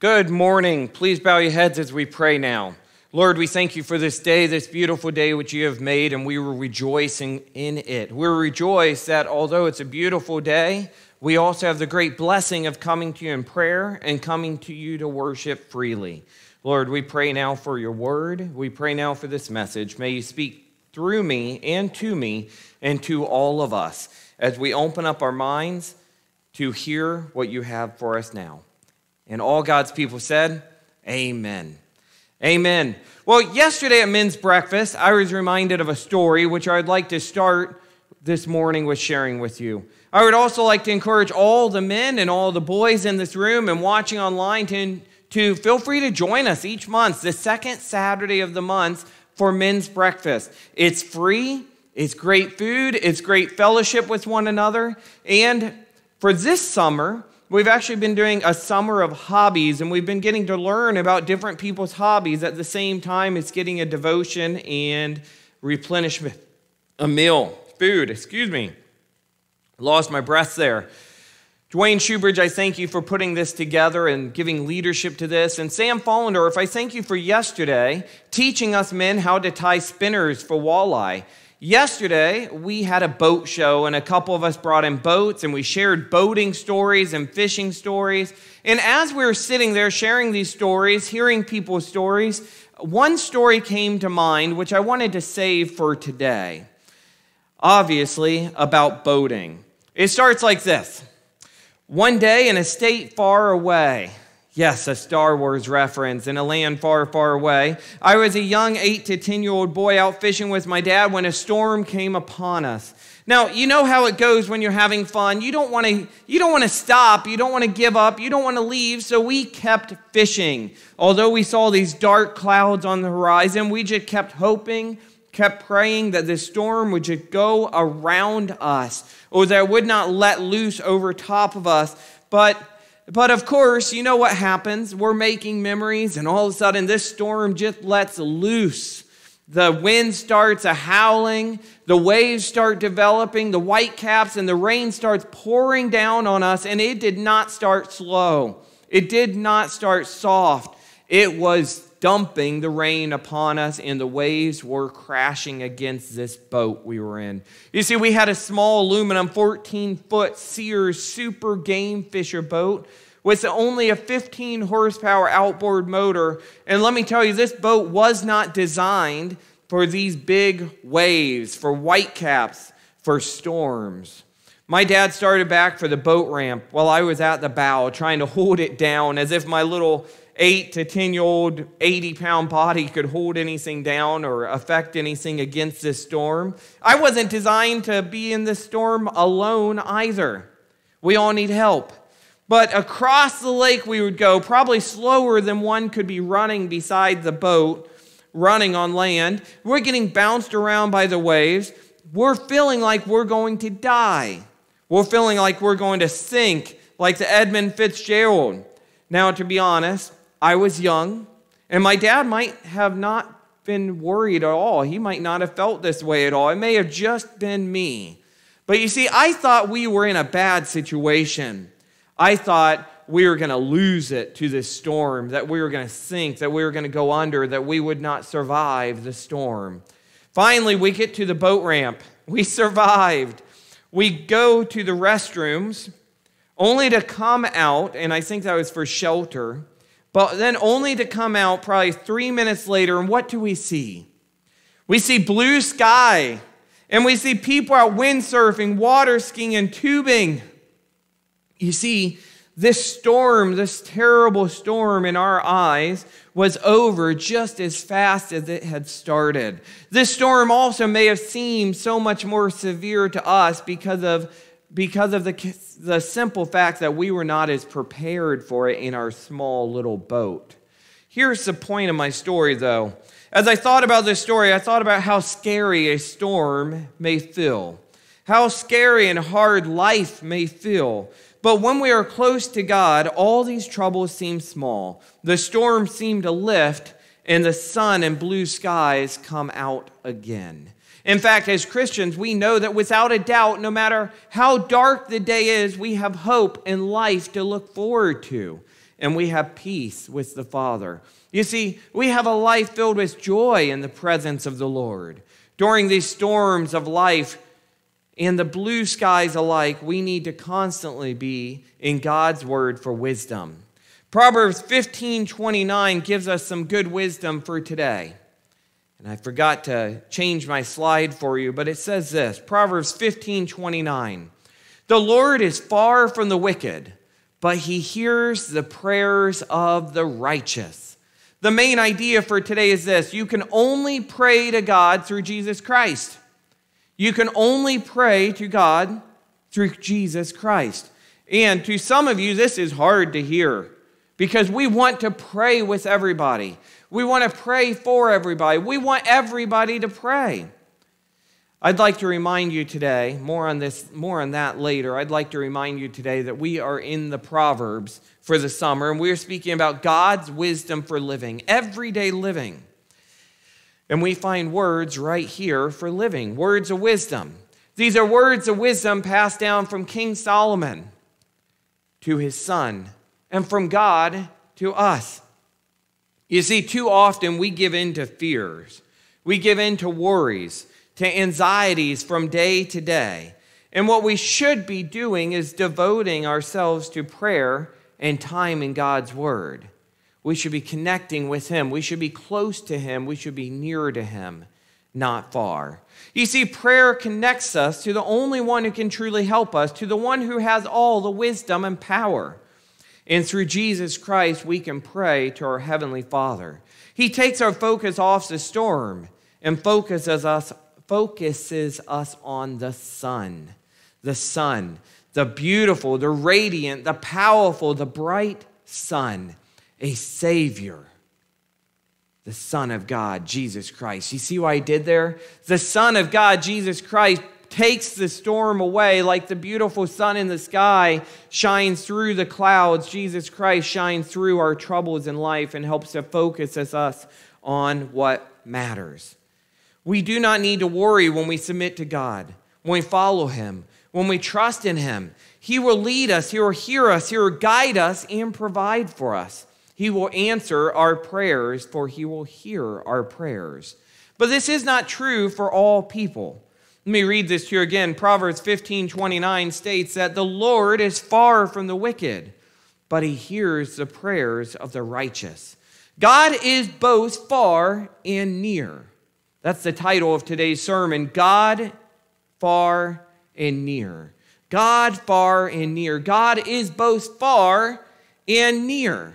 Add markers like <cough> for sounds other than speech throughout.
Good morning. Please bow your heads as we pray now. Lord, we thank you for this day, this beautiful day which you have made, and we were rejoicing in it. We rejoice that although it's a beautiful day, we also have the great blessing of coming to you in prayer and coming to you to worship freely. Lord, we pray now for your word. We pray now for this message. May you speak through me and to me and to all of us as we open up our minds to hear what you have for us now. And all God's people said, Amen. Amen. Well, yesterday at men's breakfast, I was reminded of a story which I'd like to start this morning with sharing with you. I would also like to encourage all the men and all the boys in this room and watching online to, to feel free to join us each month, the second Saturday of the month, for men's breakfast. It's free, it's great food, it's great fellowship with one another. And for this summer, We've actually been doing a summer of hobbies, and we've been getting to learn about different people's hobbies at the same time as getting a devotion and replenishment, a meal, food, excuse me. Lost my breath there. Dwayne Schubridge, I thank you for putting this together and giving leadership to this. And Sam Follendorf, I thank you for yesterday teaching us men how to tie spinners for walleye. Yesterday, we had a boat show, and a couple of us brought in boats, and we shared boating stories and fishing stories. And as we were sitting there sharing these stories, hearing people's stories, one story came to mind, which I wanted to save for today. Obviously, about boating. It starts like this One day in a state far away, Yes, a Star Wars reference in a land far, far away. I was a young eight to 10 year old boy out fishing with my dad when a storm came upon us. Now, you know how it goes when you're having fun. You don't want to you don't want to stop, you don't want to give up, you don't want to leave, so we kept fishing. Although we saw these dark clouds on the horizon, we just kept hoping, kept praying that this storm would just go around us or that it would not let loose over top of us. But but of course, you know what happens. We're making memories, and all of a sudden, this storm just lets loose. The wind starts a howling, the waves start developing, the white caps and the rain starts pouring down on us, and it did not start slow. It did not start soft. It was dumping the rain upon us, and the waves were crashing against this boat we were in. You see, we had a small aluminum 14 foot Sears Super Game Fisher boat with only a 15 horsepower outboard motor. And let me tell you, this boat was not designed for these big waves, for whitecaps, for storms. My dad started back for the boat ramp while I was at the bow trying to hold it down as if my little eight to 10 year old, 80 pound body could hold anything down or affect anything against this storm. I wasn't designed to be in this storm alone either. We all need help. But across the lake we would go, probably slower than one could be running beside the boat, running on land. We're getting bounced around by the waves. We're feeling like we're going to die. We're feeling like we're going to sink, like the Edmund Fitzgerald. Now, to be honest, I was young, and my dad might have not been worried at all. He might not have felt this way at all. It may have just been me. But you see, I thought we were in a bad situation. I thought we were going to lose it to this storm, that we were going to sink, that we were going to go under, that we would not survive the storm. Finally, we get to the boat ramp. <laughs> We survived. We go to the restrooms only to come out, and I think that was for shelter, but then only to come out probably three minutes later, and what do we see? We see blue sky, and we see people out windsurfing, water skiing, and tubing. You see, this storm, this terrible storm in our eyes, was over just as fast as it had started. This storm also may have seemed so much more severe to us because of because of the, the simple fact that we were not as prepared for it in our small little boat. Here's the point of my story, though. As I thought about this story, I thought about how scary a storm may feel, how scary and hard life may feel. But when we are close to God, all these troubles seem small. The storm seem to lift, and the sun and blue skies come out again. In fact, as Christians, we know that without a doubt, no matter how dark the day is, we have hope and life to look forward to. and we have peace with the Father. You see, we have a life filled with joy in the presence of the Lord. During these storms of life and the blue skies alike, we need to constantly be in God's word for wisdom. Proverbs 15 29 gives us some good wisdom for today. And I forgot to change my slide for you, but it says this Proverbs 15 29. The Lord is far from the wicked, but he hears the prayers of the righteous. The main idea for today is this you can only pray to God through Jesus Christ. You can only pray to God through Jesus Christ. And to some of you, this is hard to hear because we want to pray with everybody. We want to pray for everybody. We want everybody to pray. I'd like to remind you today, more on this, more on that later. I'd like to remind you today that we are in the Proverbs for the summer, and we are speaking about God's wisdom for living, everyday living. And we find words right here for living, words of wisdom. These are words of wisdom passed down from King Solomon to his son, and from God to us. You see, too often we give in to fears, we give in to worries, to anxieties from day to day. And what we should be doing is devoting ourselves to prayer and time in God's Word. We should be connecting with Him. We should be close to Him. We should be near to Him, not far. You see, prayer connects us to the only one who can truly help us, to the one who has all the wisdom and power. And through Jesus Christ, we can pray to our Heavenly Father. He takes our focus off the storm and focuses us, focuses us on the sun. The sun, the beautiful, the radiant, the powerful, the bright sun, a Savior, the Son of God, Jesus Christ. You see what I did there? The Son of God, Jesus Christ, takes the storm away like the beautiful sun in the sky shines through the clouds. Jesus Christ shines through our troubles in life and helps to focus us on what matters. We do not need to worry when we submit to God, when we follow Him, when we trust in Him. He will lead us, He will hear us, He will guide us, and provide for us. He will answer our prayers, for He will hear our prayers. But this is not true for all people. Let me read this to you again. Proverbs 15 29 states that the Lord is far from the wicked, but he hears the prayers of the righteous. God is both far and near. That's the title of today's sermon God far and near. God far and near. God is both far and near.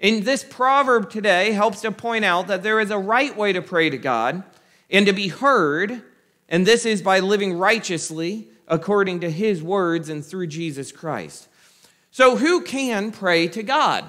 And this proverb today helps to point out that there is a right way to pray to God and to be heard and this is by living righteously according to his words and through Jesus Christ. So, who can pray to God?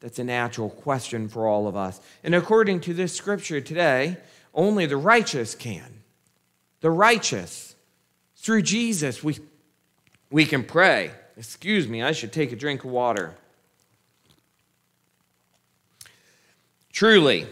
That's a natural question for all of us. And according to this scripture today, only the righteous can. The righteous. Through Jesus, we, we can pray. Excuse me, I should take a drink of water. Truly,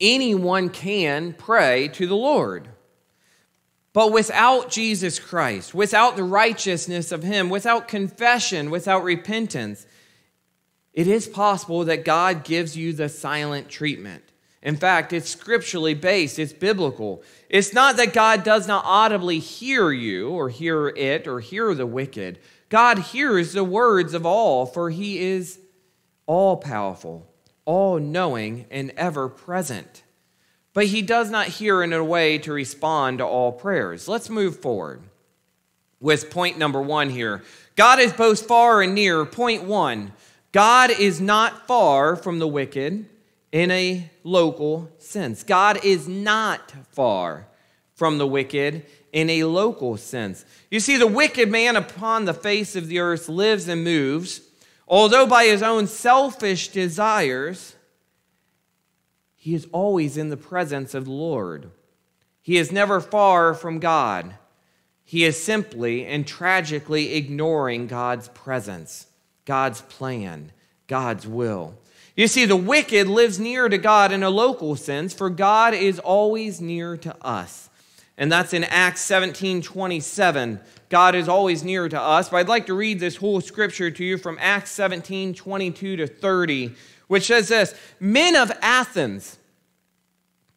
anyone can pray to the Lord. But without Jesus Christ, without the righteousness of Him, without confession, without repentance, it is possible that God gives you the silent treatment. In fact, it's scripturally based, it's biblical. It's not that God does not audibly hear you or hear it or hear the wicked. God hears the words of all, for He is all powerful, all knowing, and ever present but he does not hear in a way to respond to all prayers. Let's move forward with point number one here. God is both far and near. Point one God is not far from the wicked in a local sense. God is not far from the wicked in a local sense. You see, the wicked man upon the face of the earth lives and moves, although by his own selfish desires he is always in the presence of the Lord. He is never far from God. He is simply and tragically ignoring God's presence, God's plan, God's will. You see, the wicked lives near to God in a local sense, for God is always near to us. and that's in Acts 17 27. God is always near to us. But I'd like to read this whole scripture to you from Acts 17 22 to 30, which says this Men of Athens,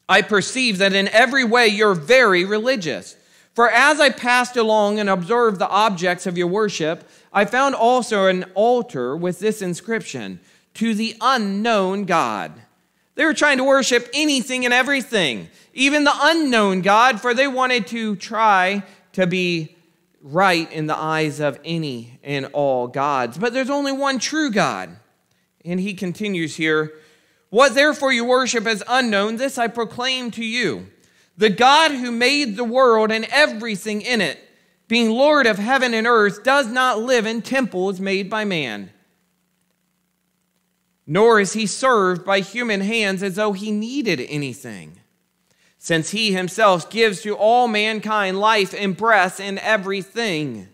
I perceive that in every way you're very religious. For as I passed along and observed the objects of your worship, I found also an altar with this inscription To the unknown God. They were trying to worship anything and everything, even the unknown God, for they wanted to try to be right in the eyes of any and all gods. But there's only one true God. And he continues here What therefore you worship as unknown, this I proclaim to you. The God who made the world and everything in it, being Lord of heaven and earth, does not live in temples made by man. Nor is he served by human hands as though he needed anything since he himself gives to all mankind life and breath and everything.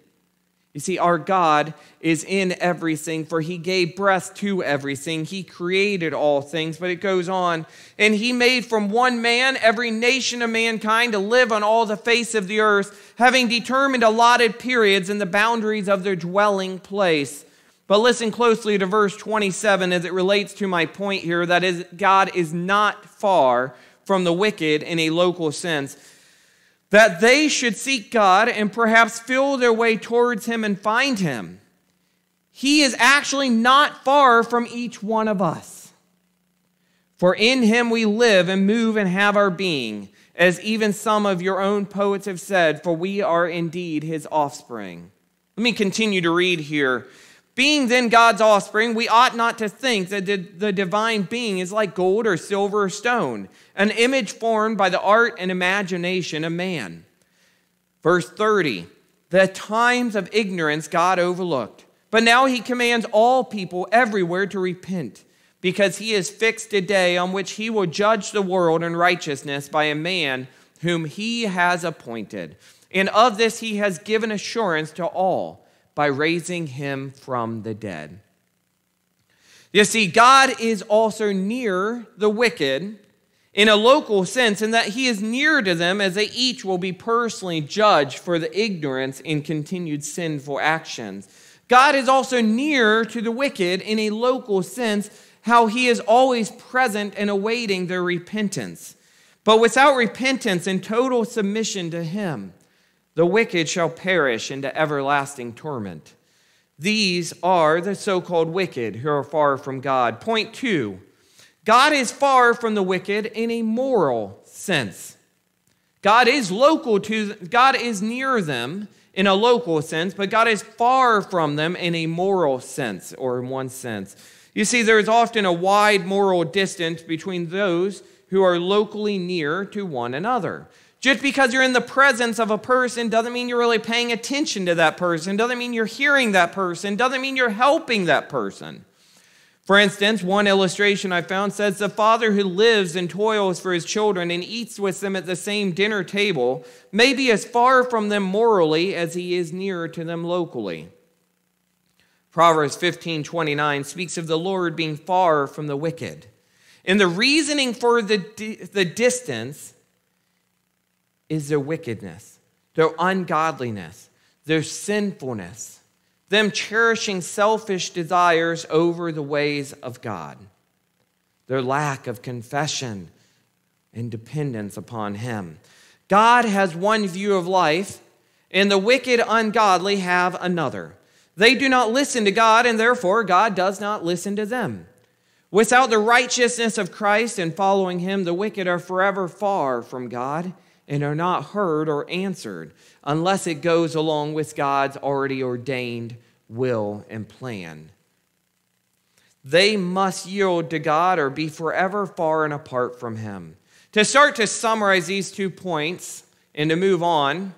You see, our God is in everything, for he gave breath to everything. He created all things, but it goes on. And he made from one man every nation of mankind to live on all the face of the earth, having determined allotted periods and the boundaries of their dwelling place. But listen closely to verse 27 as it relates to my point here that is, God is not far from the wicked in a local sense, that they should seek God and perhaps feel their way towards Him and find Him. He is actually not far from each one of us. For in Him we live and move and have our being, as even some of your own poets have said, for we are indeed His offspring. Let me continue to read here. Being then God's offspring, we ought not to think that the divine being is like gold or silver or stone, an image formed by the art and imagination of man. Verse 30 The times of ignorance God overlooked, but now he commands all people everywhere to repent, because he has fixed a day on which he will judge the world in righteousness by a man whom he has appointed. And of this he has given assurance to all by raising him from the dead. You see, God is also near the wicked in a local sense, in that he is near to them as they each will be personally judged for the ignorance and continued sinful actions. God is also near to the wicked in a local sense, how he is always present and awaiting their repentance. But without repentance and total submission to him, the wicked shall perish into everlasting torment. These are the so called wicked who are far from God. Point two God is far from the wicked in a moral sense. God is local to God is near them in a local sense, but God is far from them in a moral sense or in one sense. You see, there is often a wide moral distance between those who are locally near to one another. Just because you're in the presence of a person doesn't mean you're really paying attention to that person, doesn't mean you're hearing that person, doesn't mean you're helping that person. For instance, one illustration I found says the father who lives and toils for his children and eats with them at the same dinner table may be as far from them morally as he is nearer to them locally. Proverbs 15:29 speaks of the Lord being far from the wicked. And the reasoning for the, the distance is their wickedness, their ungodliness, their sinfulness, them cherishing selfish desires over the ways of God, their lack of confession and dependence upon Him. God has one view of life, and the wicked ungodly have another. They do not listen to God, and therefore God does not listen to them. Without the righteousness of Christ and following Him, the wicked are forever far from God and are not heard or answered unless it goes along with God's already ordained will and plan. They must yield to God or be forever far and apart from Him. To start to summarize these two points and to move on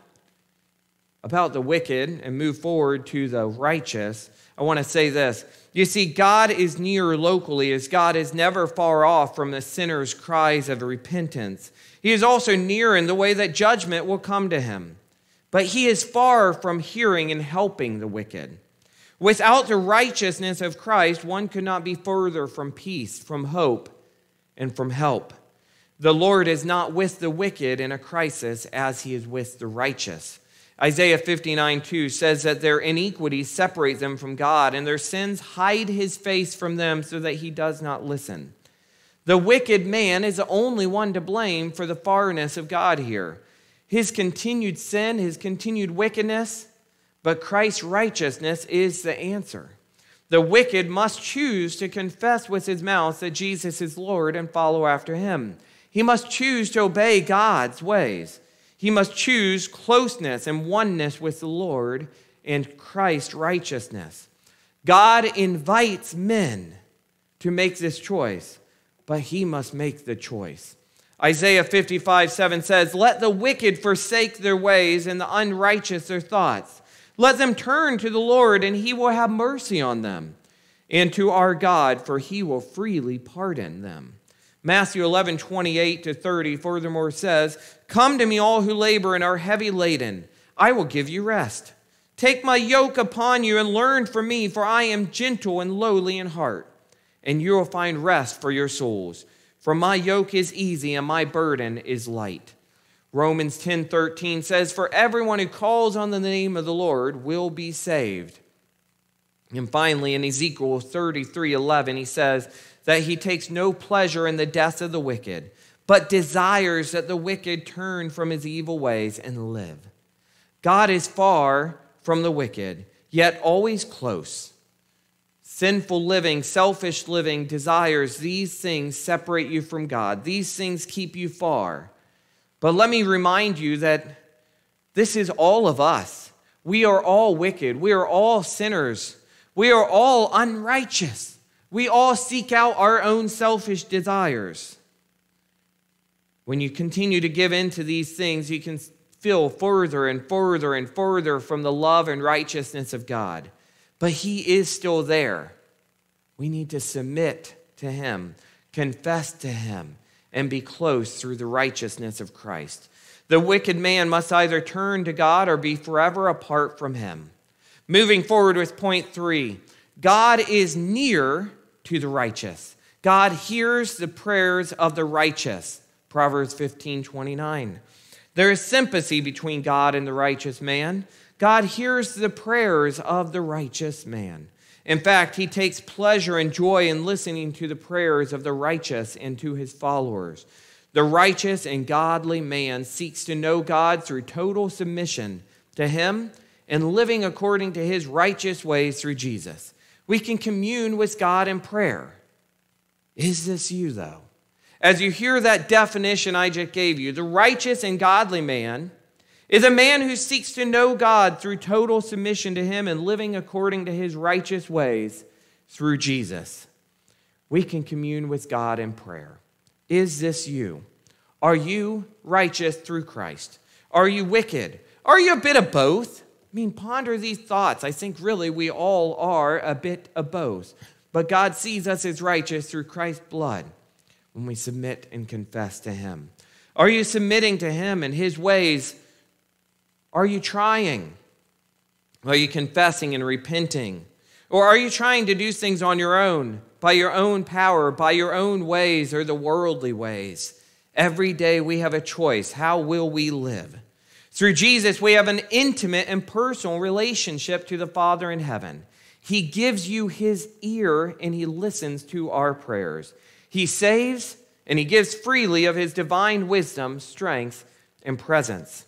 about the wicked and move forward to the righteous, I want to say this. You see, God is near locally as God is never far off from the sinner's cries of repentance. He is also near in the way that judgment will come to him. But he is far from hearing and helping the wicked. Without the righteousness of Christ, one could not be further from peace, from hope, and from help. The Lord is not with the wicked in a crisis as he is with the righteous. Isaiah 59 2 says that their iniquities separate them from God, and their sins hide his face from them so that he does not listen. The wicked man is the only one to blame for the farness of God here. His continued sin, his continued wickedness, but Christ's righteousness is the answer. The wicked must choose to confess with his mouth that Jesus is Lord and follow after him. He must choose to obey God's ways. He must choose closeness and oneness with the Lord and Christ's righteousness. God invites men to make this choice, but he must make the choice. Isaiah 55 7 says, Let the wicked forsake their ways and the unrighteous their thoughts. Let them turn to the Lord, and he will have mercy on them, and to our God, for he will freely pardon them. Matthew 11, 28 to 30 furthermore says, Come to me, all who labor and are heavy laden. I will give you rest. Take my yoke upon you and learn from me, for I am gentle and lowly in heart, and you will find rest for your souls. For my yoke is easy and my burden is light. Romans 10:13 says, "For everyone who calls on the name of the Lord will be saved." And finally, in Ezekiel 33:11, he says that he takes no pleasure in the death of the wicked but desires that the wicked turn from his evil ways and live. God is far from the wicked, yet always close. Sinful living, selfish living, desires, these things separate you from God. These things keep you far. But let me remind you that this is all of us. We are all wicked. We are all sinners. We are all unrighteous. We all seek out our own selfish desires. When you continue to give in to these things, you can feel further and further and further from the love and righteousness of God. But He is still there. We need to submit to Him, confess to Him, and be close through the righteousness of Christ. The wicked man must either turn to God or be forever apart from Him. Moving forward with point three God is near to the righteous. God hears the prayers of the righteous. Proverbs 15 29. There is sympathy between God and the righteous man. God hears the prayers of the righteous man. In fact, he takes pleasure and joy in listening to the prayers of the righteous and to his followers. The righteous and godly man seeks to know God through total submission to him and living according to his righteous ways through Jesus. We can commune with God in prayer. Is this you, though? as you hear that definition I just gave you, the righteous and godly man is a man who seeks to know God through total submission to Him and living according to His righteous ways through Jesus. We can commune with God in prayer. Is this you? Are you righteous through Christ? Are you wicked? Are you a bit of both? I mean, ponder these thoughts. I think really we all are a bit of both. But God sees us as righteous through Christ's blood when we submit and confess to Him? Are you submitting to Him and His ways? Are you trying? Are you confessing and repenting? Or are you trying to do things on your own, by your own power, by your own ways, or the worldly ways? Every day we have a choice. How will we live? Through Jesus, we have an intimate and personal relationship to the Father in heaven. He gives you his ear and he listens to our prayers. He saves and he gives freely of his divine wisdom, strength, and presence.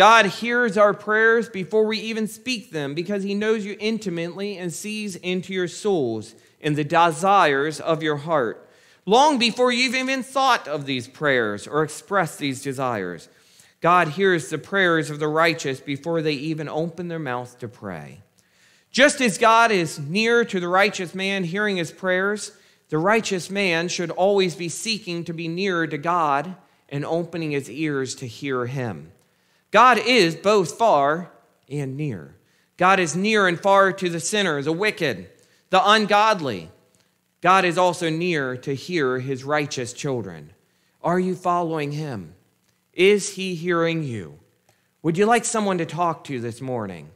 God hears our prayers before we even speak them because he knows you intimately and sees into your souls and the desires of your heart long before you've even thought of these prayers or expressed these desires. God hears the prayers of the righteous before they even open their mouth to pray. Just as God is near to the righteous man hearing his prayers, the righteous man should always be seeking to be nearer to God and opening his ears to hear him. God is both far and near. God is near and far to the sinner, the wicked, the ungodly. God is also near to hear his righteous children. Are you following him? Is he hearing you? Would you like someone to talk to this morning?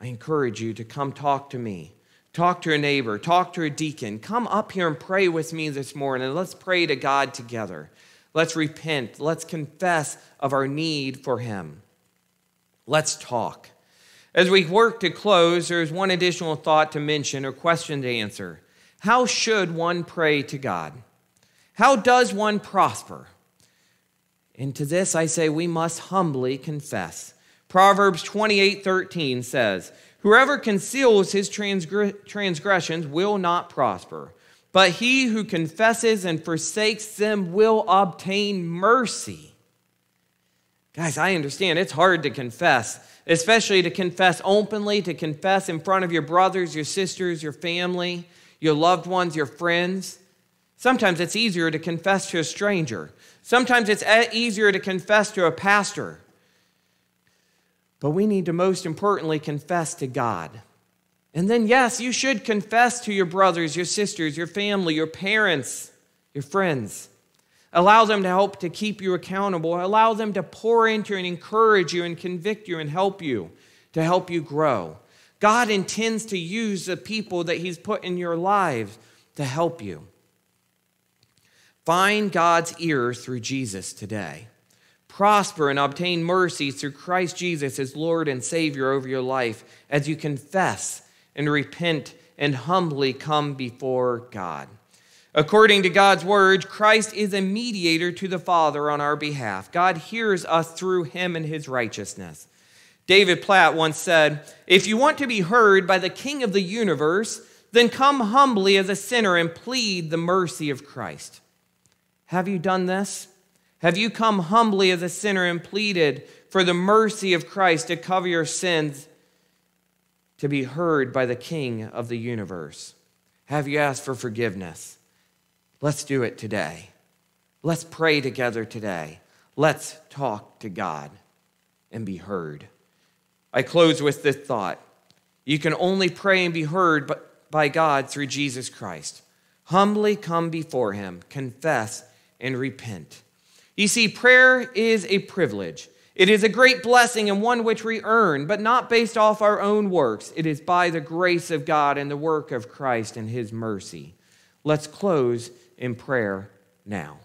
I encourage you to come talk to me. Talk to a neighbor, talk to a deacon. Come up here and pray with me this morning. Let's pray to God together. Let's repent. Let's confess of our need for Him. Let's talk. As we work to close, there's one additional thought to mention or question to answer. How should one pray to God? How does one prosper? And to this I say we must humbly confess. Proverbs 28 13 says, Whoever conceals his transgressions will not prosper, but he who confesses and forsakes them will obtain mercy. Guys, I understand it's hard to confess, especially to confess openly, to confess in front of your brothers, your sisters, your family, your loved ones, your friends. Sometimes it's easier to confess to a stranger. Sometimes it's easier to confess to a pastor. But we need to most importantly confess to God. And then, yes, you should confess to your brothers, your sisters, your family, your parents, your friends. Allow them to help to keep you accountable. Allow them to pour into and encourage you and convict you and help you to help you grow. God intends to use the people that He's put in your lives to help you. Find God's ear through Jesus today prosper and obtain mercy through Christ Jesus as Lord and Savior over your life as you confess and repent and humbly come before God. According to God's word, Christ is a mediator to the Father on our behalf. God hears us through him and his righteousness. David Platt once said, If you want to be heard by the King of the universe, then come humbly as a sinner and plead the mercy of Christ. Have you done this? Have you come humbly as a sinner and pleaded for the mercy of Christ to cover your sins to be heard by the King of the universe? Have you asked for forgiveness? Let's do it today. Let's pray together today. Let's talk to God and be heard. I close with this thought. You can only pray and be heard by God through Jesus Christ. Humbly come before Him, confess, and repent. You see, prayer is a privilege. It is a great blessing and one which we earn, but not based off our own works. It is by the grace of God and the work of Christ and His mercy. Let's close in prayer now.